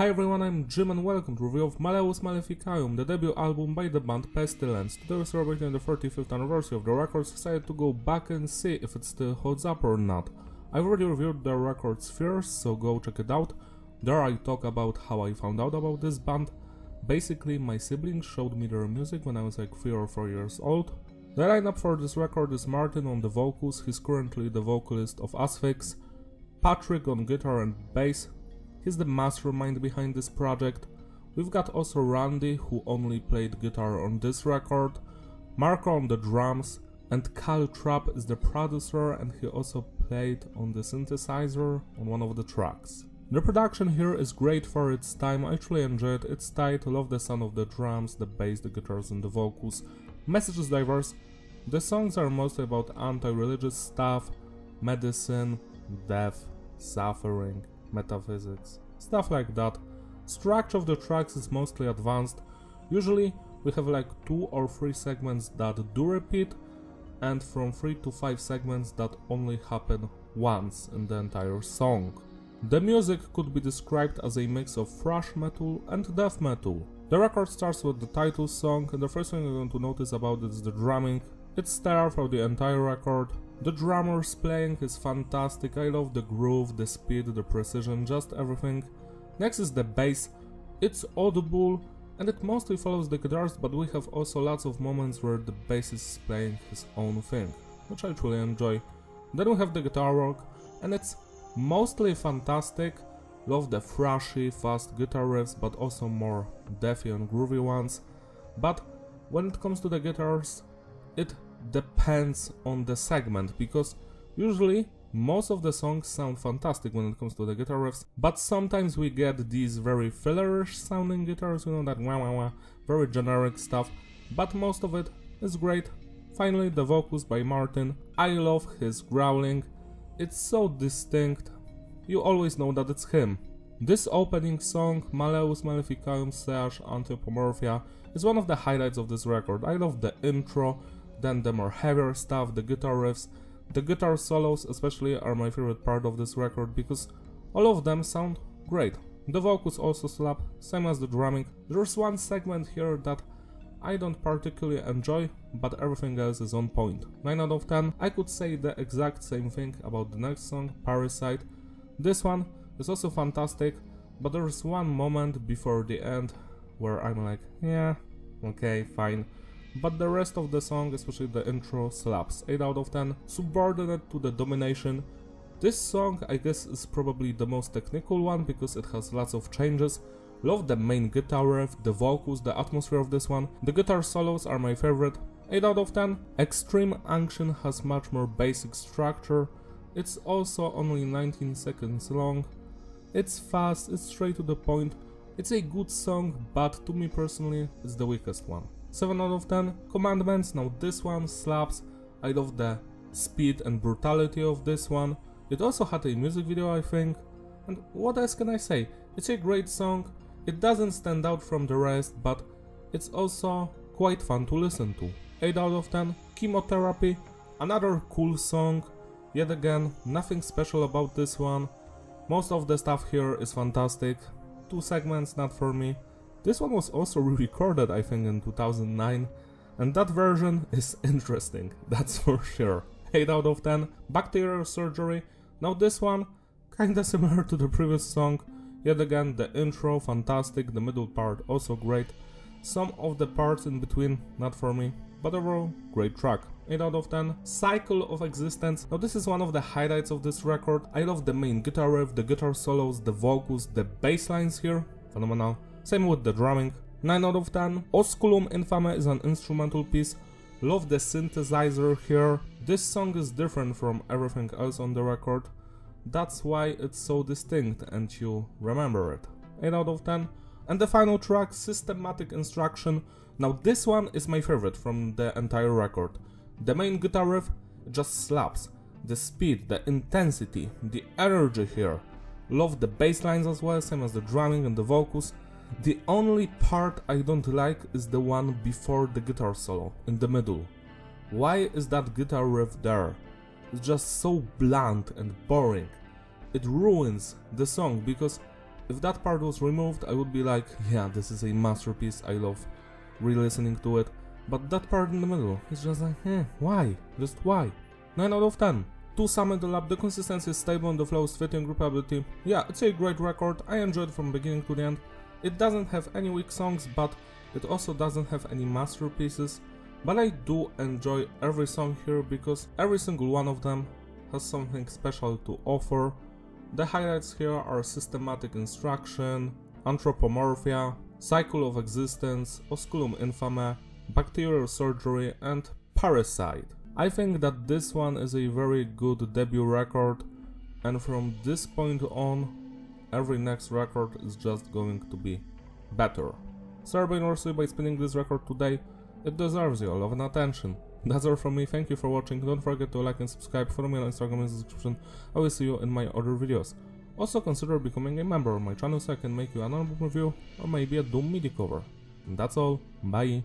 Hi everyone, I'm Jim and welcome to review of Malleus Maleficarum, the debut album by the band Pestilence. Today we're celebrating the 35th anniversary of the record, so decided to go back and see if it still holds up or not. I've already reviewed the record's first, so go check it out. There I talk about how I found out about this band. Basically, my siblings showed me their music when I was like 3 or 4 years old. The lineup for this record is Martin on the vocals, he's currently the vocalist of Asphyx, Patrick on guitar and bass, he's the mastermind behind this project. We've got also Randy, who only played guitar on this record, Marco on the drums, and Cal Trapp is the producer and he also played on the synthesizer on one of the tracks. The production here is great for its time, I actually enjoy it, it's tight, love the sound of the drums, the bass, the guitars and the vocals. Message is diverse. The songs are mostly about anti-religious stuff, medicine, death, suffering, metaphysics, stuff like that. Structure of the tracks is mostly advanced. Usually we have like two or three segments that do repeat and from 3 to 5 segments that only happen once in the entire song. The music could be described as a mix of thrash metal and death metal. The record starts with the title song and the first thing you're going to notice about it is the drumming. It's stellar for the entire record. The drummer's playing is fantastic, I love the groove, the speed, the precision, just everything. Next is the bass. It's audible and it mostly follows the guitars, but we have also lots of moments where the bass is playing his own thing, which I truly enjoy. Then we have the guitar work, and it's mostly fantastic. Love the thrashy, fast guitar riffs, but also more deathy and groovy ones. But when it comes to the guitars, it depends on the segment, because usually most of the songs sound fantastic when it comes to the guitar riffs, but sometimes we get these very fillerish sounding guitars, you know, that wah wah wah, very generic stuff, but most of it is great. Finally, the vocals by Martin. I love his growling. It's so distinct. You always know that it's him. This opening song, Malleus Maleficarum slash Anthropomorphia, is one of the highlights of this record. I love the intro, then the more heavier stuff, the guitar riffs, the guitar solos especially are my favorite part of this record because all of them sound great. The vocals also slap, same as the drumming. There's one segment here that I don't particularly enjoy, but everything else is on point. 9 out of 10. I could say the exact same thing about the next song, Parasite. This one is also fantastic, but there's one moment before the end where I'm like, yeah, okay, fine but the rest of the song, especially the intro, slaps. 8 out of 10. Subordinate to the domination. This song, I guess, is probably the most technical one because it has lots of changes. Love the main guitar riff, the vocals, the atmosphere of this one. The guitar solos are my favorite. 8 out of 10. Extreme Unction has much more basic structure. It's also only 19 seconds long. It's fast, it's straight to the point. It's a good song, but to me personally, it's the weakest one. 7 out of 10. Commandments, now this one slaps. I love the speed and brutality of this one. It also had a music video I think. And what else can I say? It's a great song. It doesn't stand out from the rest, but it's also quite fun to listen to. 8 out of 10. Chemotherapy, another cool song. Yet again, nothing special about this one. Most of the stuff here is fantastic. Two segments not for me. This one was also re-recorded I think in 2009 and that version is interesting, that's for sure. 8 out of 10. Bacterial Surgery. Now this one, kinda similar to the previous song. Yet again, the intro fantastic, the middle part also great. Some of the parts in between, not for me, but overall, great track. 8 out of 10. Cycle of Existence. Now this is one of the highlights of this record. I love the main guitar riff, the guitar solos, the vocals, the bass lines here. Phenomenal. Same with the drumming. 9 out of 10. Osculum Infame is an instrumental piece. Love the synthesizer here. This song is different from everything else on the record. That's why it's so distinct and you remember it. 8 out of 10. And the final track, Systematic Instruction. Now this one is my favorite from the entire record. The main guitar riff just slaps. The speed, the intensity, the energy here. Love the bass lines as well, same as the drumming and the vocals. The only part I don't like is the one before the guitar solo, in the middle. Why is that guitar riff there? It's just so blunt and boring. It ruins the song because if that part was removed, I would be like, yeah, this is a masterpiece, I love re-listening to it. But that part in the middle is just like, eh, why? Just why? 9 out of 10. To sum it all up, the consistency is stable and the flow is fitting repeatability. Yeah, it's a great record, I enjoyed from beginning to the end. It doesn't have any weak songs, but it also doesn't have any masterpieces. But I do enjoy every song here because every single one of them has something special to offer. The highlights here are Systematic Instruction, Anthropomorphia, Cycle of Existence, Osculum Infame, Bacterial Surgery, and Parasite. I think that this one is a very good debut record, and from this point on, every next record is just going to be better. Sorry Northway by spinning this record today, it deserves your love and attention. That's all from me, thank you for watching, don't forget to like and subscribe, follow me on Instagram in the description, I will see you in my other videos. Also consider becoming a member of my channel so I can make you an album review or maybe a Doom MIDI cover. And that's all, bye!